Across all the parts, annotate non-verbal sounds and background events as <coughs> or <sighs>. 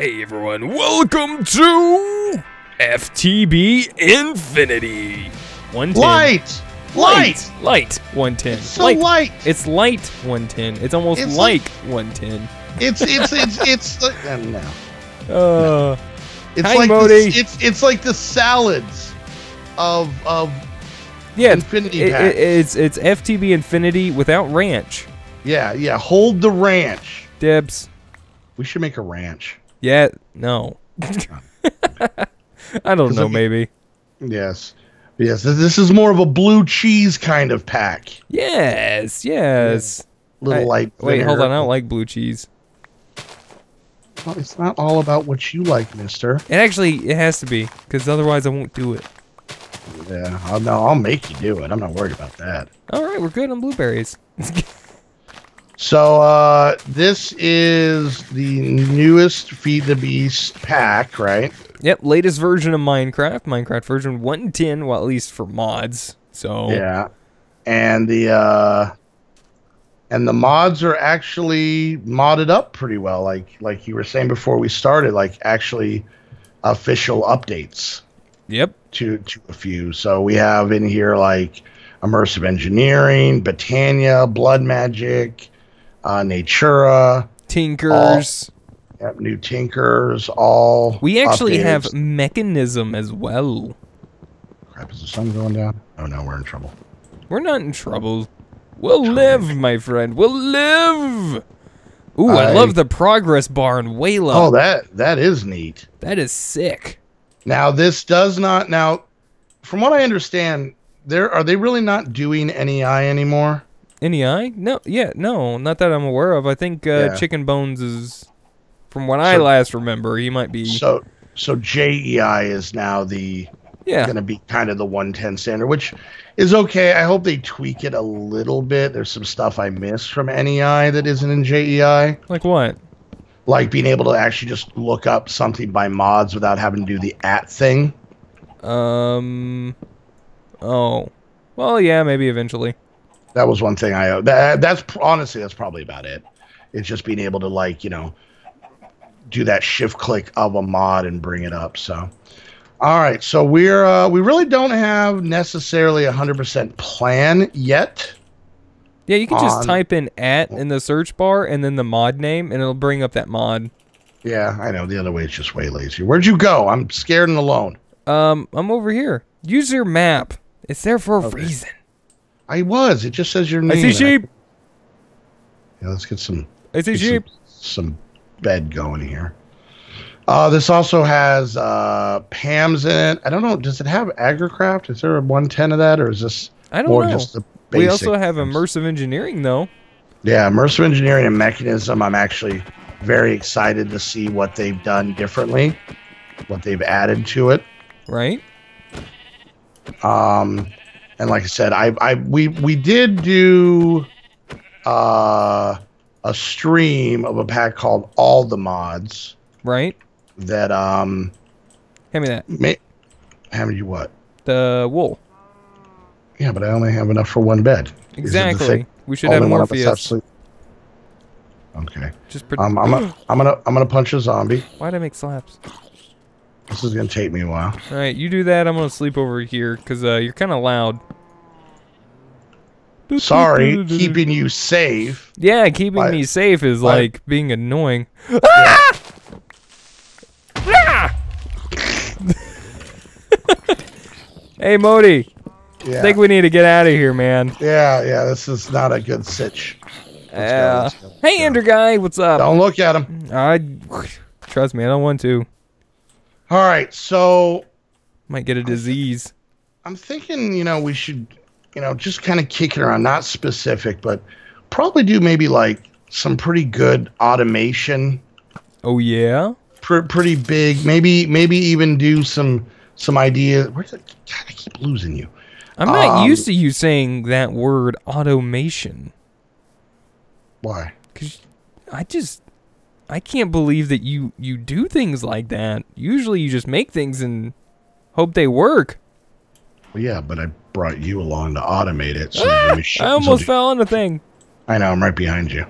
Hey everyone, welcome to FTB Infinity. 110. Light! Light! Light 110. So light! It's light 110. It's almost It's like, like- 110. It's it's it's it's like uh, no. <laughs> Uh, It's Hi, like Modi. the, it's it's like the salads of of yeah, Infinity it- it- it's it's FTB Infinity without ranch. yeah yeah. Hold the ranch. Dibs. We should make a ranch. Yeah, no. <laughs> I don't know, maybe. Yes, yes. This is more of a blue cheese kind of pack. Yes, yes. Little I- light. Wait, hold on. I don't like blue cheese. Well, it's not all about what you like, Mister. It actually it has to be because otherwise I won't do it. Yeah. I'll, no, I'll make you do it. I'm not worried about that. All right, we're good on blueberries. <laughs> So uh this is the newest Feed the Beast pack, right? yep, latest version of Minecraft, Minecraft version 110, well at least for mods. So Yeah. And the uh and the mods are actually modded up pretty well like like you were saying before we started like actually official updates yep, to to a few. So we have in here like immersive engineering, Botania, blood magic, uh Natura, Tinkers. yep, new tinkers, all we actually updated. have Mekanism as well. crap is the sun going down? Oh no, we're in trouble. We're not in trouble. We'll live, my friend. We'll live. Ooh, I, I- love the progress bar in WAILA. Oh, that that is neat. that is sick. Now this does not now from what I understand, there are they really not doing NEI anymore? NEI? No, yeah, no, not that I'm aware of. I think uh, Yeah. ChickenBones is, from what I last remember, he might be. So so JEI is now the yeah, going to be kind of the 110 standard, which is okay. I hope they tweak it a little bit. There's some stuff I missed from NEI that isn't in JEI, like what? like being able to actually just look up something by mods without having to do the at thing. Um. Oh. Well, yeah, maybe eventually. That was one thing I that that's honestly that's probably about it. It's just being able to like you know do that shift click of a mod and bring it up. So, all right, so we're uh, we really don't have necessarily a hundred percent plan yet. Yeah, you can just type in at in the search bar and then the mod name, and it'll bring up that mod. Yeah, I know the other way is just way lazy. Where'd you go? I'm scared and alone. Um, I'm over here. Use your map. It's there for a Okay. reason. I was. It just says your name. I see sheep. yeah, let's get some I see sheep. Some, some bed going here. Uh, this also has uh, Pam's in it. I don't know. Does it have agricraft? Is there a 110 of that, or is this I don't more know. just the basic? We also have immersive engineering though. Yeah, immersive engineering and Mekanism. I'm actually very excited to see what they've done differently, what they've added to it. Right? Um, and like I said, I, I we we did do uh, a stream of a pack called All the Mods Right? that um Hand me that. may have you what? The wool. Yeah, but I only have enough for one bed. Is it the Exactly. We should have of us Morpheus. Okay. Just Um, I'm gonna, I'm gonna I'm gonna punch a zombie. Why'd I make slaps? This is gonna take me a while. All right, you do that. I'm gonna sleep over here because uh, you're kind of loud. Sorry, <laughs> keeping you safe. Yeah, keeping me safe is why- like being annoying. <laughs> Ah! Ah! <laughs> hey, Modi. I think we need to get out of here, man. yeah, yeah. This is not a good sitch. Let's go, Yeah. let's go, let's hey, go. Ender guy, what's up? Don't look at him. I <sighs> trust me, I don't want to. All right, so Might get a disease. I'm thinking, you know, we should, you know, just kind of kick it around, not specific, but probably do maybe like some pretty good automation, Oh yeah. pr- pretty big. Maybe, maybe even do some some ideas. Where's it? God, I keep losing you. I'm not Um, used to you saying that word automation. Why? Cause I just I can't believe that you you do things like that. Usually you just make things and hope they work. Well, yeah, but I brought you along to automate it. So ah, the machines I almost do- fell on the thing. I know. I'm right behind you.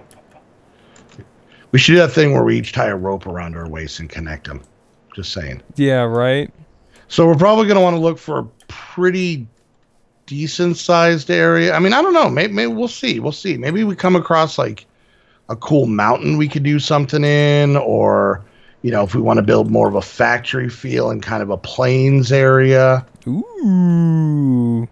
We should do that thing where we each tie a rope around our waist and connect them. Just saying. Yeah, right. So we're probably going to want to look for a pretty decent sized area. I mean, I don't know. Maybe, maybe we'll see. We'll see. Maybe we come across like a cool mountain we could do something in, or you know, if we want to build more of a factory feel and kind of a plains area. Ooh.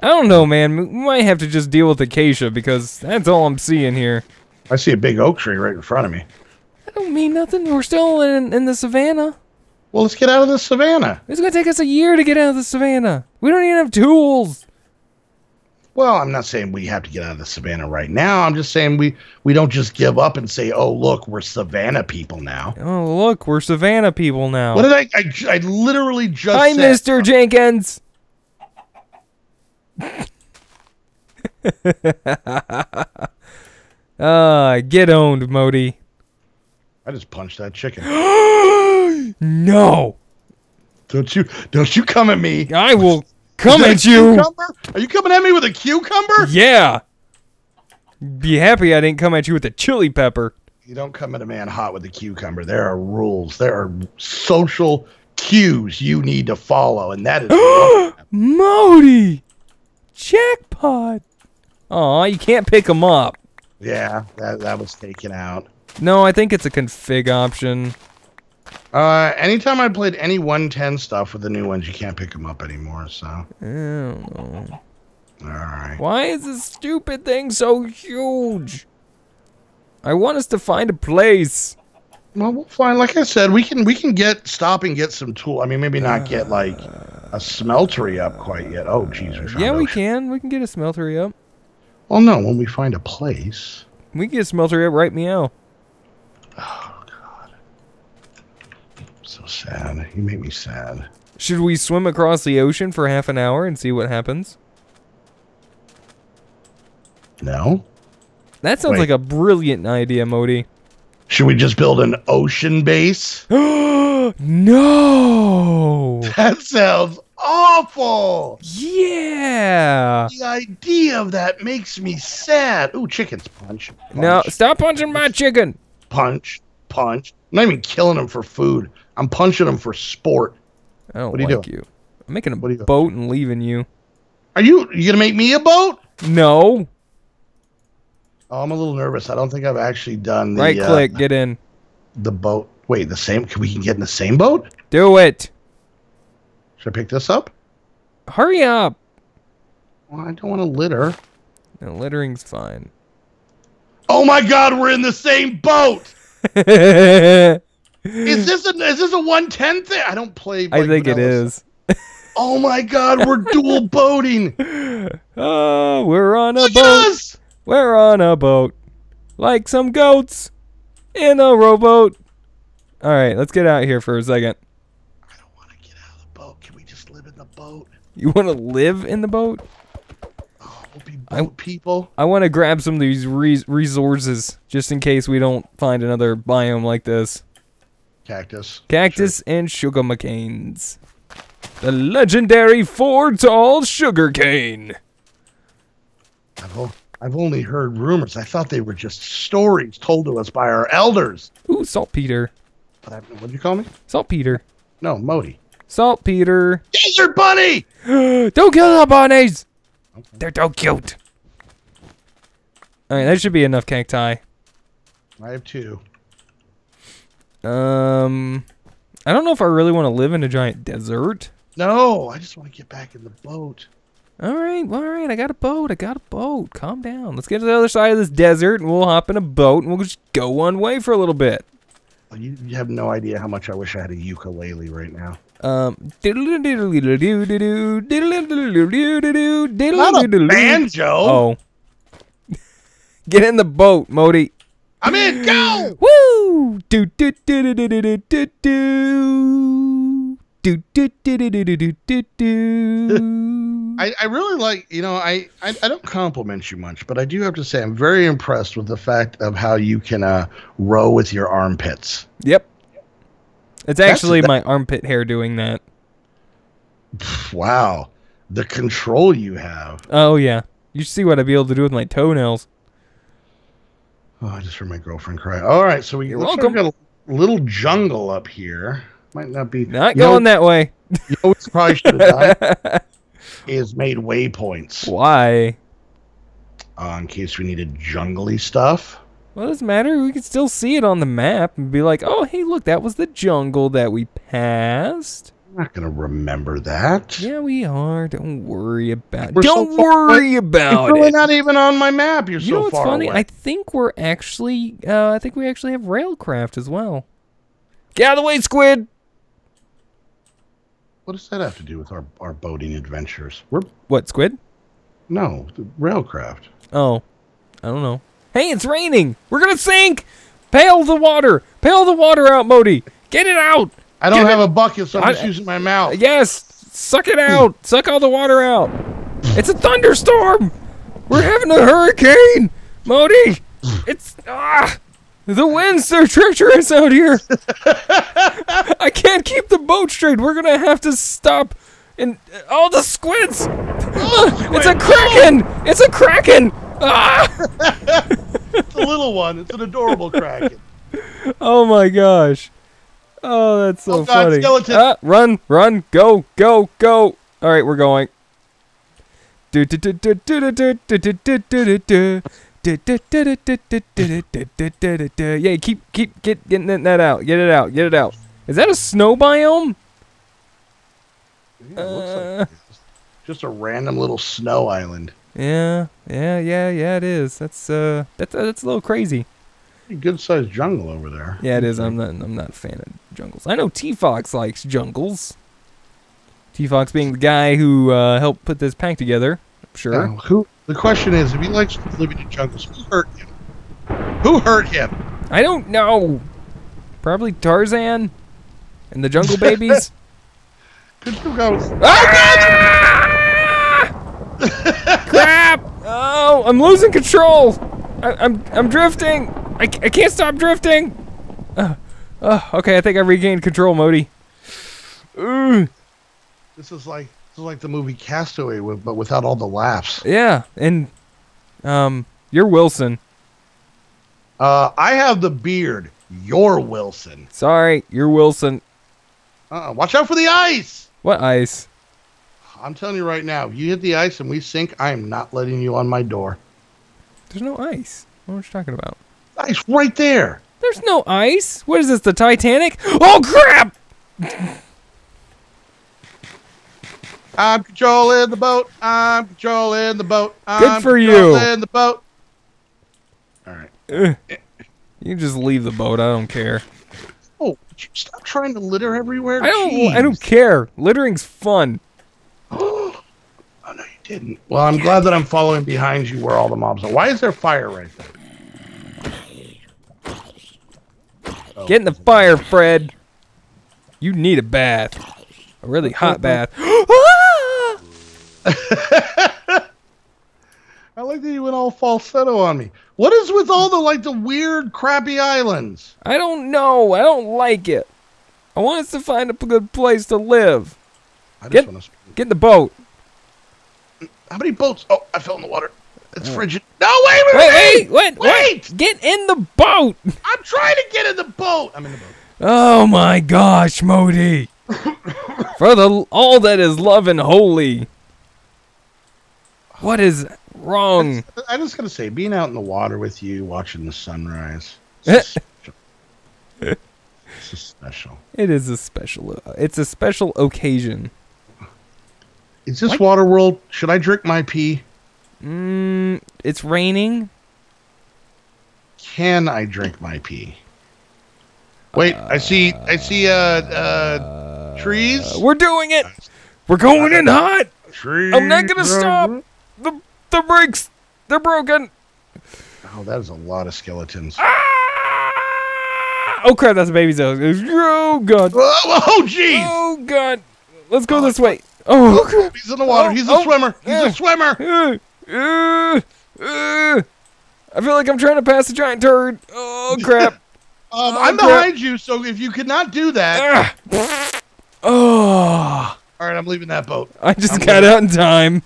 I don't know, man. We might have to just deal with acacia because that's all I'm seeing here. I see a big oak tree right in front of me. That don't mean nothing. We're still in, in the savannah. Well, let's get out of the savannah. It's gonna take us a year to get out of the savannah. We don't even have tools. Well, I'm not saying we have to get out of the savannah right now. I'm just saying we we don't just give up and say, "Oh, look, we're savannah people now." Oh, look, we're savannah people now. What did I? I, I literally just. Hi, said, Mr. Jenkins. <laughs> Ah, get owned, Modi. I just punched that chicken. <gasps> no, don't you? Don't you come at me? I will come Is that at you. Cucumber? Are you coming at me with a cucumber? Yeah. Be happy I didn't come at you with a chili pepper. You don't come at a man hot with a cucumber. There are rules. There are social cues you need to follow, and that is. <gasps> Modi! Jackpot! Aw, you can't pick them up. yeah, that that was taken out. No, I think it's a config option. Uh, anytime I played any 110 stuff with the new ones, you can't pick them up anymore. So, all I don't know. right. Why is this stupid thing so huge? I want us to find a place. Well, we'll find. Like I said, we can we can get stop and get some tool. I mean, maybe not get like a smeltery up quite yet. Oh, jeez. Yeah, we can. We can get a smeltery up. Well, no, when we find a place. We can get a smeltery up right meow. So sad. You make me sad. Should we swim across the ocean for half an hour and see what happens? No. That sounds Wait. like a brilliant idea, Modi. Should we just build an ocean base? <gasps> no! <laughs> That sounds awful. Yeah! The idea of that makes me sad. Ooh, chickens. Punch. punch Now, stop punching my chicken! punch, punch. I'm not even killing them for food. I'm punching them for sport. I don't What are you like doing? you. I'm making a boat and leaving you. Are you you gonna make me a boat? No! Oh, I'm a little nervous. I don't think I've actually done the right uh, click, get in. the boat. Wait, the same? Can we can get in the same boat? Do it! Should I pick this up? Hurry up! Well, I don't want to litter. No, littering's fine. Oh my God, we're in the same boat. <laughs> I Is this a is this a 110 thing? I don't play. I think it is. Oh my God, we're <laughs> dual boating. Oh, we're on a Look at boat. us. We're on a boat. Like some goats in a rowboat. Alright, let's get out here for a second. I don't want to get out of the boat. Can we just live in the boat? You want to live in the boat? Oh, we'll be I- boat people. I want to grab some of these res- resources just in case we don't find another biome like this. Cactus. Cactus and sugar McCains. The legendary four tall sugar cane. I've, o- I've only heard rumors. I thought they were just stories told to us by our elders. Ooh, saltpeter. What did you call me? Saltpeter. No, Modi. Saltpeter. Desert bunny. <gasps> don't kill the bunnies! They're so cute. Alright, that should be enough cacti. I have two. Um, I don't know if I really want to live in a giant desert. No, I just want to get back in the boat. All right, all right. I got a boat. I got a boat. Calm down. Let's get to the other side of this desert, and we'll hop in a boat, and we'll just go one way for a little bit. You, you have no idea how much I wish I had a ukulele right now. Um, Not a banjo. Oh, get in the boat, Modi. I'm in. Go. Woo! Do do do do do do do do do. Do do do do do. I, I really like, you know, I, I, I don't compliment you much, but I do have to say I'm very impressed with the fact of how you can uh, row with your armpits. Yep. It's That's- actually that- my armpit hair doing that. Wow. The control you have. Oh yeah. You see what I'd be able to do with my toenails. Oh, I just heard my girlfriend cry. All right, so we You're like we got a little jungle up here. Might not be. Not you know, going that way. You know what we probably should have done is made waypoints Why? uh, in case we needed jungly stuff. Well, it doesn't matter. We could still see it on the map and be like, oh, hey, look, that was the jungle that we passed. I'm not gonna remember that. Yeah, we are. Don't worry about. We're Don't far worry about really it. not even on my map. You're You so know what's far funny? away. I think we're actually, uh, I think we actually have railcraft as well. Get out of the way, squid! What does that have to do with our, our boating adventures? We're What, squid? no the railcraft. Oh, I don't know. Hey, it's raining! We're gonna sink! Pail the water! Pail the water out, Modi! Get it out! I don't Give have a bucket, so I'm I- just using my mouth. Yes! Suck it out! Suck all the water out! It's a thunderstorm! We're having a hurricane! Modi! It's ah! The winds are treacherous out here! I can't keep the boat straight! We're gonna have to stop and all the squids! Ah, it's a kraken! It's a kraken! Ah! <laughs> It's a little one. It's an adorable kraken. <laughs> Oh my gosh. Oh, that's so oh, God, funny. Skeleton. Ah, run, run, go, go, go. All right, we're going. Yeah, keep keep get getting that out. Get it out. Get it out. Is that a snow biome? Yeah, uh, like just a random little snow island. Yeah, yeah, yeah, yeah. It is. That's uh, that's uh, that's a little crazy. Pretty good sized jungle over there. Yeah, it is. I'm not. I'm not a fan of jungles. I know T Fox likes jungles. T Fox being the guy who uh, helped put this pack together. I'm sure. Now, who? The question is, if he likes living in jungles, who hurt him? Who hurt him? I don't know. Probably Tarzan and the Jungle Babies. <laughs> Could you go? ah! <laughs> Crap! Oh, I'm losing control. I, I'm I'm drifting. I, I can't stop drifting. Uh, uh, okay, I think I regained control, Modi. Ooh. This is like this is like the movie Castaway, with, but without all the laughs. Yeah, and um, you're Wilson. Uh, I have the beard. You're Wilson. Sorry, you're Wilson. Uh, watch out for the ice. What ice? I'm telling you right now, if you hit the ice and we sink, I am not letting you on my door. There's no ice. What are you talking about? Ice right there. There's no ice. What is this, the Titanic? Oh crap! I'm controlling the boat. I'm controlling the boat. I'm for you. controlling the boat. All right. Ugh. You just leave the boat. I don't care. Oh, would you stop trying to litter everywhere. I don't. Jeez. I don't care. Littering's fun. <gasps> oh no, you didn't. Well, I'm glad that I'm following behind you where all the mobs are. Why is there fire right there? Oh, Get in the fire, Fred. You need a bath. A really hot bath. <gasps> Ah! <laughs> I like that you went all falsetto on me. What is with all the like the weird, crappy islands? I don't know. I don't like it. I want us to find a good place to live. I Get- just want to. Get in the boat. How many boats? Oh, I fell in the water. It's frigid. No, wait, wait, Wait, wait, wait, what? wait! Get in the boat. I'm trying to get in the boat. I'm in the boat. Oh my gosh, Modi. <laughs> For the all that is love and holy. What is wrong? I'm just gonna say, being out in the water with you, watching the sunrise, <laughs> it's special. It's special. It is a special. uh, It's a special occasion. Is this What? water world? Should I drink my pee? Mm, it's raining. Can I drink my pee? Wait, I see. I see. Uh, uh, trees. Uh, we're doing it. We're going in hot. trees. I'm not gonna stop. The the brakes, they're broken. Oh, that is a lot of skeletons. Ah! Oh crap! That's a baby's nose. Oh god. Oh, oh, jeez. Oh god. Let's go this way. Oh. Oh, he's in the water. He's a Oh, swimmer. He's yeah. a swimmer. Uh, uh, uh. I feel like I'm trying to pass a giant turd. Oh <laughs> crap. Um, Oh, I'm crap. behind you, so if you could not do that, Ah. Oh. all right, I'm leaving that boat. I just I'm got gonna- out in time.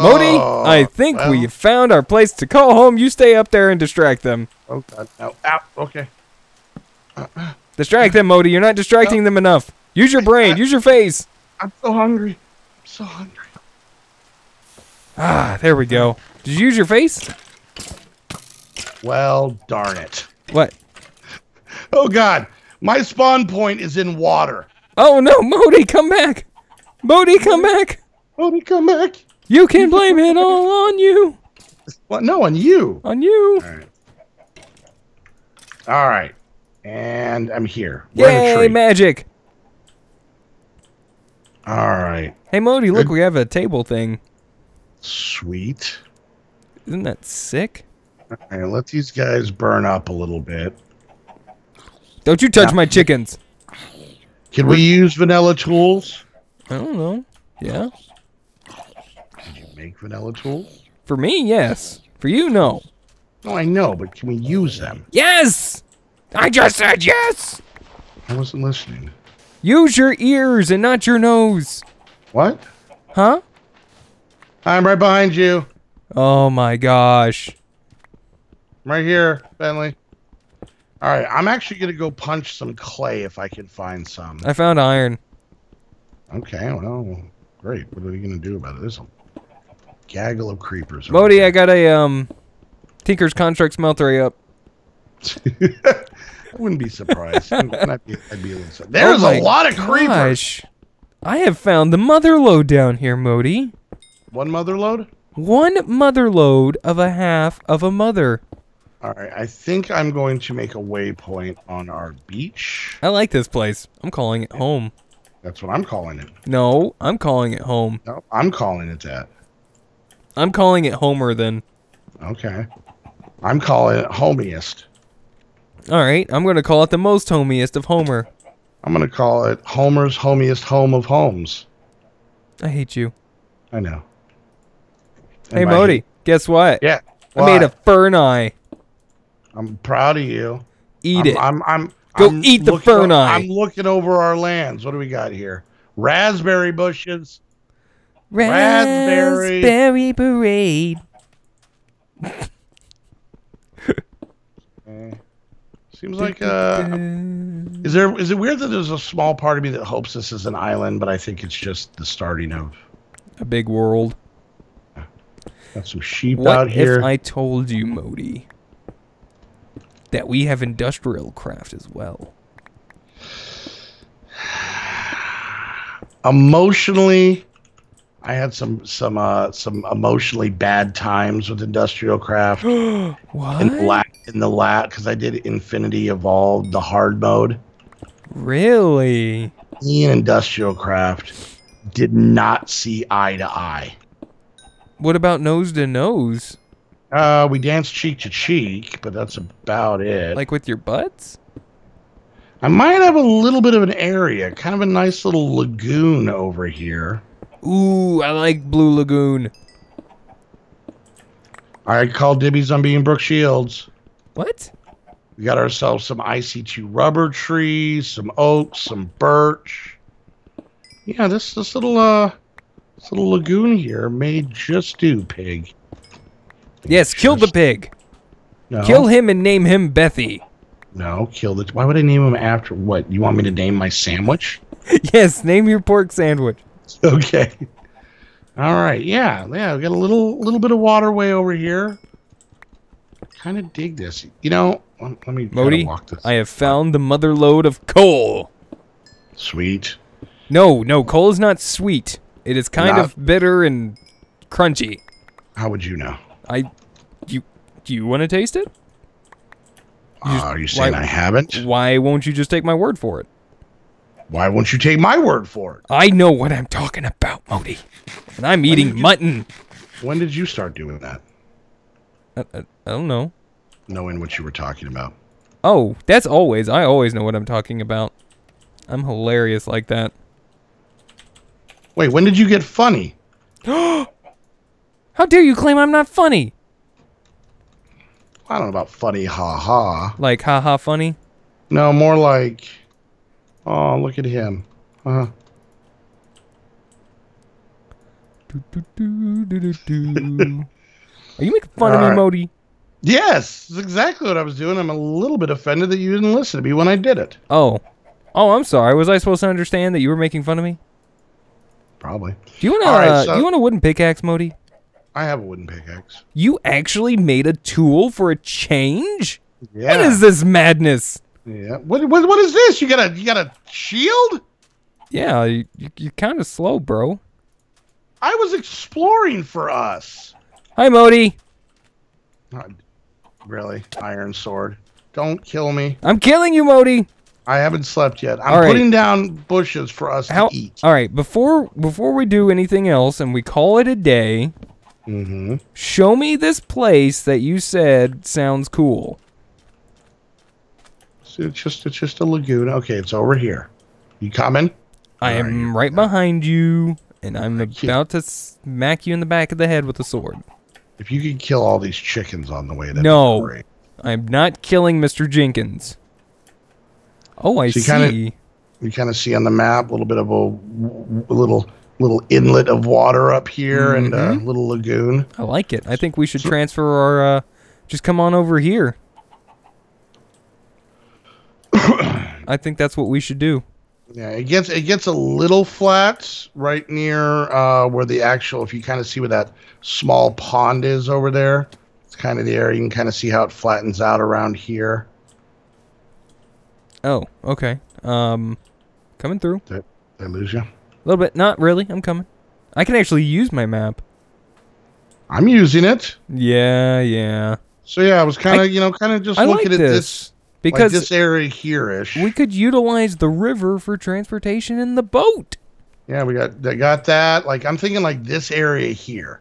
Modi, Oh, I think well. we found our place to call home. You stay up there and distract them. Oh God, no. Ow. Okay. <clears throat> Distract them, Modi. You're not distracting them enough. Use your brain. Use your face. I'm so hungry. I'm so hungry. Ah, there we go. Did you use your face? Well, darn it. What? Oh God, my spawn point is in water. Oh no, Modi, come back. Modi, come back. Modi, come back. You can blame it all on you. What? No, on you. On you. All right. All right. And I'm here. We're Yay, magic. All right. Hey, Modi, look, Good. we have a table thing. Sweet. Isn't that sick? All right, let these guys burn up a little bit. Don't you touch Yeah. my chickens. Can we use vanilla tools? I don't know. Yeah. Did you make vanilla tools? For me, yes. For you, no. No, I know, but can we use them? Yes! I just said yes! I wasn't listening. Use your ears and not your nose. What? Huh? I'm right behind you. Oh my gosh. I'm right here, Bentley. All right, I'm actually gonna go punch some clay if I can find some. I found iron. Okay, well, great. What are we gonna do about it? There's a gaggle of creepers. Modi, I got a um Tinker's Construct smeltery up. <laughs> I wouldn't be surprised. I'd be, I'd be. There's Oh a lot of creepers. Gosh. I have found the mother lode down here, Modi. One mother load. One mother lode of a half of a mother. All right, I think I'm going to make a waypoint on our beach. I like this place. I'm calling it home. That's what I'm calling it. No, I'm calling it home. No, I'm calling it that. I'm calling it Homer then. Okay. I'm calling it homiest. All right, I'm going to call it the most homiest of Homer. I'm gonna call it Homer's homiest home of homes. I hate you. I know. Hey, Modi, he- guess what? Yeah. I made a fern eye. I'm proud of you. Eat I'm, it. I'm. I'm. Go I'm eat the fern eye. I'm looking over our lands. What do we got here? Raspberry bushes. raspberry. Raspberry parade. <laughs> Eh. Seems like uh. Is there? Is it weird that there's a small part of me that hopes this is an island, but I think it's just the starting of. a big world. Got some sheep What out here. if I told you, Modi, that we have industrial craft as well? <sighs> emotionally i had some some uh some emotionally bad times with industrial craft <gasps> what? in la in the la because i did infinity evolved the hard mode Really? me and industrial craft did not see eye to eye What about nose to nose? uh we danced cheek to cheek but that's about it Like with your butts? i might have a little bit of an area kind of a nice little lagoon over here Ooh, I like Blue Lagoon. i call dibbies on being brooke shields What? We got ourselves some IC2 rubber trees, some oaks, some birch. Yeah, this this little uh this little lagoon here may just do, pig. Yes, kill the pig. No, Kill him and name him Bethy. No, kill the. Why would I name him after what? You want me to name my sandwich? <laughs> yes, name your pork sandwich. <laughs> Okay. All right. Yeah, yeah. We got a little little bit of waterway over here. Kind of dig this. You know, let me Modi, walk this. I have found the mother lode of coal. Sweet. No, no, coal is not sweet. It is kind Not- of bitter and crunchy. How would you know? I, you, do you want to taste it? You just- Uh, are you saying why- I haven't? Why won't you just take my word for it? Why won't you take my word for it? I know what I'm talking about, Modi. And I'm eating you- mutton. When did you start doing that? I, I, I don't know. Knowing what you were talking about. Oh, that's always. I always know what I'm talking about. I'm hilarious like that. Wait, when did you get funny? <gasps> How dare you claim I'm not funny? I don't know about funny, ha ha. Like, haha, funny? No, more like, oh, look at him. Uh, Do, do, do, do. Are you making fun of me. Modi? Yes, that's exactly what I was doing. I'm a little bit offended that you didn't listen to me when I did it. Oh. Oh, I'm sorry. Was I supposed to understand that you were making fun of me? Probably. Do you want a Alright, uh, so- do you want a wooden pickaxe, Modi? I have a wooden pickaxe. You actually made a tool for a change? Yeah. What is this madness? Yeah. What, what what is this? You got a you got a shield? Yeah, you, you, you're kind of slow, bro. I was exploring for us. Hi, Modi. Uh, really? Iron sword. Don't kill me. I'm killing you, Modi. I haven't slept yet. I'm All right. putting down bushes for us How? to eat. All right, before before we do anything else and we call it a day, Mm-hmm. show me this place that you said sounds cool. So it's just it's just a lagoon. Okay, it's over here. You coming? I are am you? right behind you, and I'm about to smack you in the back of the head with a sword. If you could kill all these chickens on the way, that'd No. I'm not killing Mr. Jenkins. Oh, I So you see. kinda- You kind of see on the map a little bit of a little little inlet of water up here and a Mhm. little lagoon. I like it. I think we should transfer our. Uh, just come on over here. <coughs> I think that's what we should do. Yeah, it gets it gets a little flat right near uh, where the actual. If you kind of see where that small pond is over there, it's kind of the area you can kind of see how it flattens out around here. Oh, okay. Um, coming through. Did I lose you? A little bit. Not really. I'm coming. I can actually use my map. I'm using it. Yeah, yeah. So yeah, I was kind of you know kind of just I like looking at this, this because like this area here ish. we could utilize the river for transportation in the boat. Yeah, we got they got that. Like I'm thinking like this area here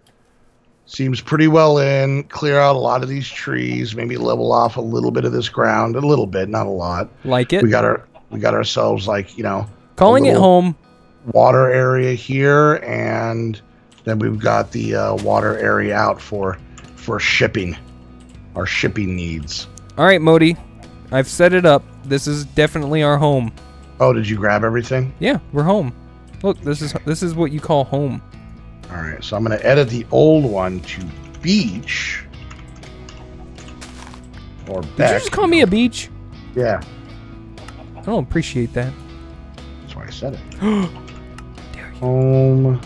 seems pretty well in. Clear out a lot of these trees, maybe level off a little bit of this ground, a little bit, not a lot. Like it. We got our we got ourselves like you know Calling it home. water area here, and then we've got the uh, water area out for for shipping, our shipping needs. All right, Modi. I've set it up. This is definitely our home. Oh, did you grab everything? Yeah, we're home. Look, this is this is what you call home. All right, so I'm gonna edit the old one to beach or Did you just call me a beach? Yeah, I don't appreciate that. that's why I said it. <gasps> Home.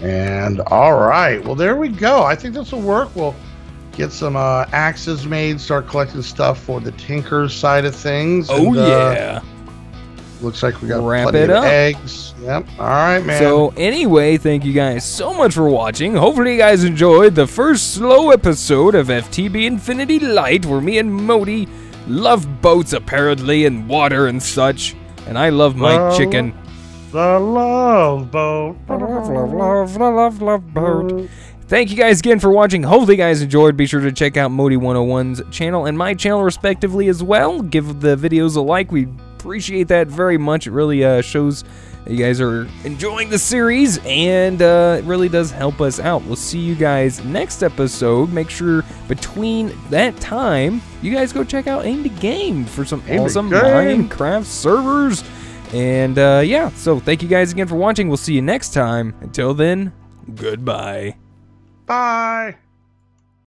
And all right, well there we go. I think this will work. We'll get some uh, axes made, start collecting stuff for the tinker's side of things. and, uh, looks like we got Wrap plenty it of up. eggs. Yep. All right, man. So anyway, thank you guys so much for watching. Hopefully you guys enjoyed the first slow episode of FTB Infinity Lite where me and Modi love boats apparently and water and such. And I love my Well, chicken. the love boat. Love, love, love, love, love boat. Thank you guys again for watching. Hopefully, you guys enjoyed. Be sure to check out Modi101's channel and my channel, respectively, as well. Give the videos a like. We appreciate that very much. It really uh, shows that you guys are enjoying the series and uh, it really does help us out. We'll see you guys next episode. Make sure between that time, you guys go check out Aim2Game for some Aim awesome Minecraft servers. And uh, yeah, so thank you guys again for watching. We'll see you next time. Until then, goodbye. Bye.